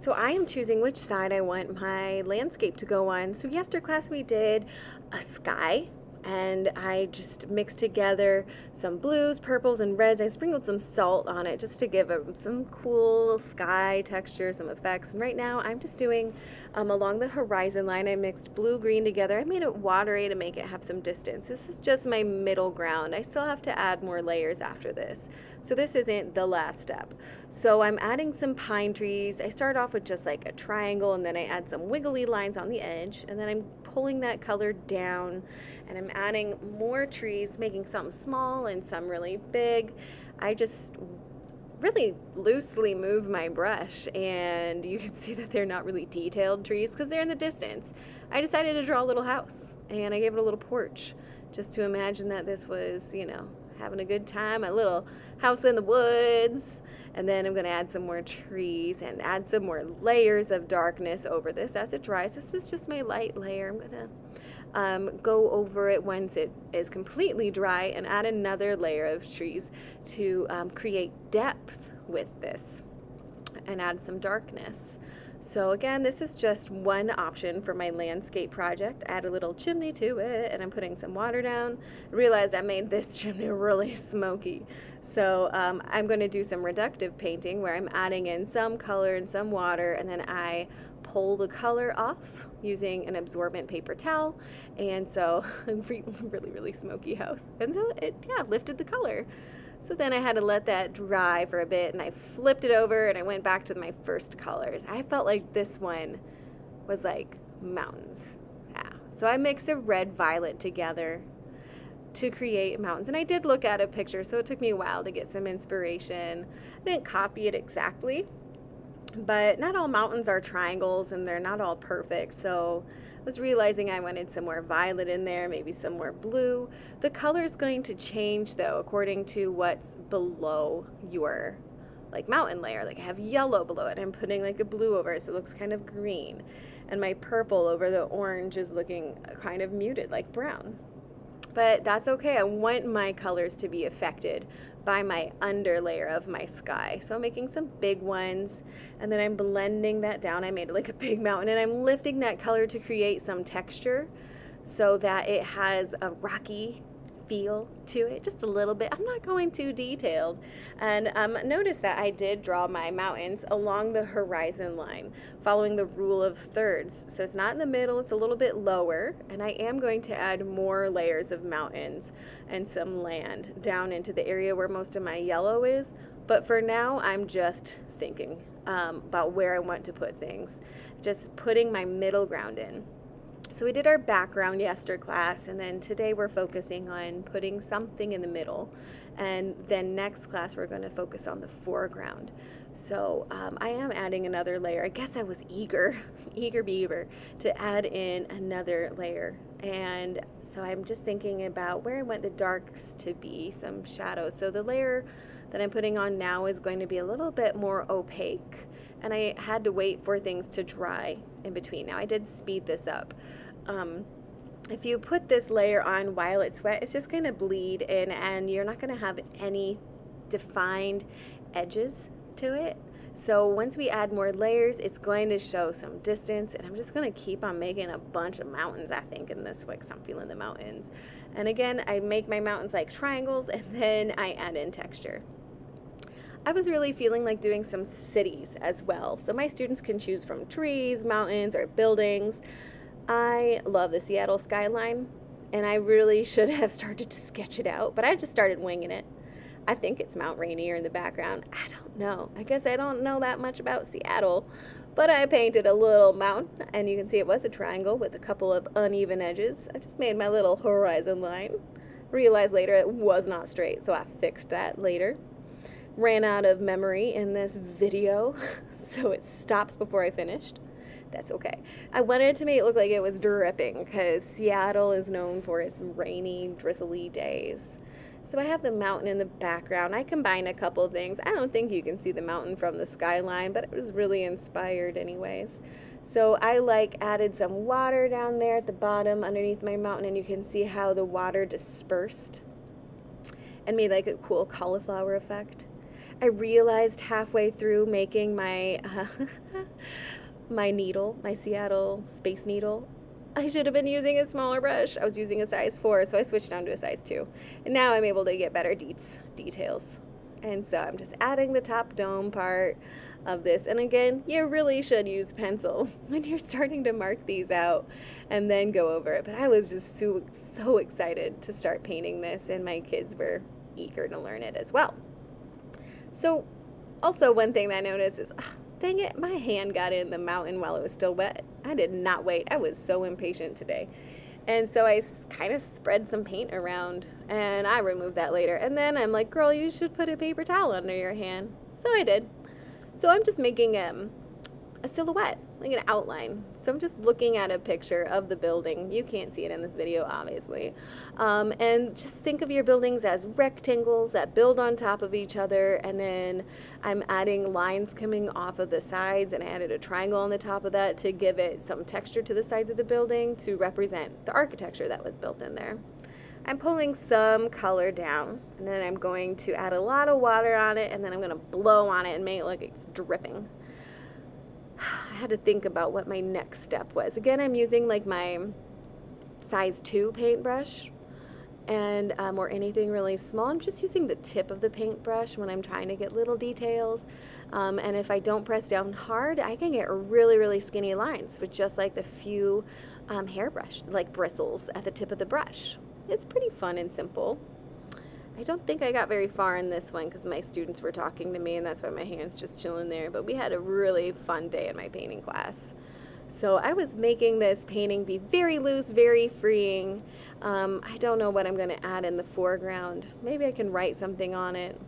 So I am choosing which side I want my landscape to go on. So yesterday class we did a sky and I just mixed together some blues, purples, and reds. I sprinkled some salt on it just to give it some cool sky texture, some effects. And right now I'm just doing um, along the horizon line, I mixed blue, green together. I made it watery to make it have some distance. This is just my middle ground. I still have to add more layers after this. So this isn't the last step. So I'm adding some pine trees. I start off with just like a triangle and then I add some wiggly lines on the edge and then I'm pulling that color down and I'm adding more trees, making some small and some really big. I just really loosely move my brush and you can see that they're not really detailed trees because they're in the distance. I decided to draw a little house and I gave it a little porch just to imagine that this was, you know, having a good time, a little house in the woods. And then I'm going to add some more trees and add some more layers of darkness over this as it dries. This is just my light layer. I'm to um, go over it once it is completely dry and add another layer of trees to um, create depth with this and add some darkness. So again, this is just one option for my landscape project. Add a little chimney to it and I'm putting some water down. I realized I made this chimney really smoky. So um, I'm going to do some reductive painting where I'm adding in some color and some water and then I pull the color off using an absorbent paper towel. And so really, really smoky house. And so it, yeah, lifted the color. So then I had to let that dry for a bit and I flipped it over and I went back to my first colors. I felt like this one was like mountains. Yeah. So I mixed a red violet together to create mountains. And I did look at a picture, so it took me a while to get some inspiration. I didn't copy it exactly, but not all mountains are triangles and they're not all perfect. So I was realizing I wanted some more violet in there, maybe some more blue. The color is going to change though according to what's below your like mountain layer. Like I have yellow below it. I'm putting like a blue over it so it looks kind of green. And my purple over the orange is looking kind of muted like brown but that's okay. I want my colors to be affected by my underlayer of my sky. So I'm making some big ones and then I'm blending that down. I made like a big mountain and I'm lifting that color to create some texture so that it has a rocky feel to it just a little bit. I'm not going too detailed. And um, notice that I did draw my mountains along the horizon line, following the rule of thirds. So it's not in the middle, it's a little bit lower. And I am going to add more layers of mountains and some land down into the area where most of my yellow is. But for now, I'm just thinking um, about where I want to put things. Just putting my middle ground in. So we did our background yesterday class, and then today we're focusing on putting something in the middle. And then next class we're going to focus on the foreground. So um, I am adding another layer. I guess I was eager, eager beaver, to add in another layer. And so I'm just thinking about where I want the darks to be, some shadows. So the layer that I'm putting on now is going to be a little bit more opaque and I had to wait for things to dry in between. Now I did speed this up. Um, if you put this layer on while it's wet, it's just to bleed in and you're not to have any defined edges to it. So once we add more layers, it's going to show some distance and I'm just to keep on making a bunch of mountains, I think, in this way because I'm feeling the mountains. And again, I make my mountains like triangles and then I add in texture. I was really feeling like doing some cities as well. So my students can choose from trees, mountains, or buildings. I love the Seattle skyline, and I really should have started to sketch it out, but I just started winging it. I think it's Mount Rainier in the background. I don't know. I guess I don't know that much about Seattle, but I painted a little mountain, and you can see it was a triangle with a couple of uneven edges. I just made my little horizon line. Realized later it was not straight, so I fixed that later ran out of memory in this video, so it stops before I finished. That's okay. I wanted to make it look like it was dripping because Seattle is known for its rainy, drizzly days. So I have the mountain in the background. I combined a couple things. I don't think you can see the mountain from the skyline, but it was really inspired anyways. So I like added some water down there at the bottom underneath my mountain and you can see how the water dispersed and made like a cool cauliflower effect. I realized halfway through making my uh, my needle, my Seattle Space Needle, I should have been using a smaller brush. I was using a size 4, so I switched down to a size 2. And now I'm able to get better deets, details. And so I'm just adding the top dome part of this. And again, you really should use pencil when you're starting to mark these out and then go over it. But I was just so, so excited to start painting this, and my kids were eager to learn it as well. So, also, one thing that I noticed is, ugh, dang it, my hand got in the mountain while it was still wet. I did not wait. I was so impatient today. And so I kind of spread some paint around and I removed that later. And then I'm like, girl, you should put a paper towel under your hand. So I did. So I'm just making um, a silhouette, like an outline. So I'm just looking at a picture of the building. You can't see it in this video, obviously. Um, and just think of your buildings as rectangles that build on top of each other. And then I'm adding lines coming off of the sides and I added a triangle on the top of that to give it some texture to the sides of the building to represent the architecture that was built in there. I'm pulling some color down and then I'm going to add a lot of water on it and then I'm going to blow on it and make it look it's dripping. I had to think about what my next step was. Again, I'm using like my size 2 paintbrush and um, or anything really small. I'm just using the tip of the paintbrush when I'm trying to get little details. Um, and if I don't press down hard, I can get really, really skinny lines with just like the few um, hairbrush, like bristles at the tip of the brush it's pretty fun and simple. I don't think I got very far in this one because my students were talking to me and that's why my hand's just chilling there. But we had a really fun day in my painting class. So I was making this painting be very loose, very freeing. Um, I don't know what I'm going to add in the foreground. Maybe I can write something on it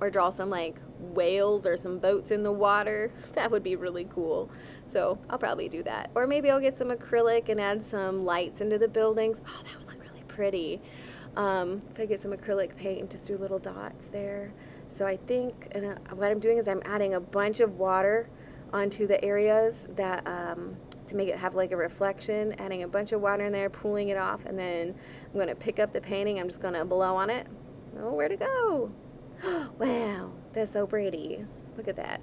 or draw some like whales or some boats in the water. That would be really cool. So I'll probably do that. Or maybe I'll get some acrylic and add some lights into the buildings. Oh, that would look pretty. Um, if I get some acrylic paint and just do little dots there. So I think and, uh, what I'm doing is I'm adding a bunch of water onto the areas that um, to make it have like a reflection, adding a bunch of water in there, pulling it off, and then I'm going to pick up the painting. I'm just going to blow on it. Oh, where to go? wow, that's so pretty. Look at that.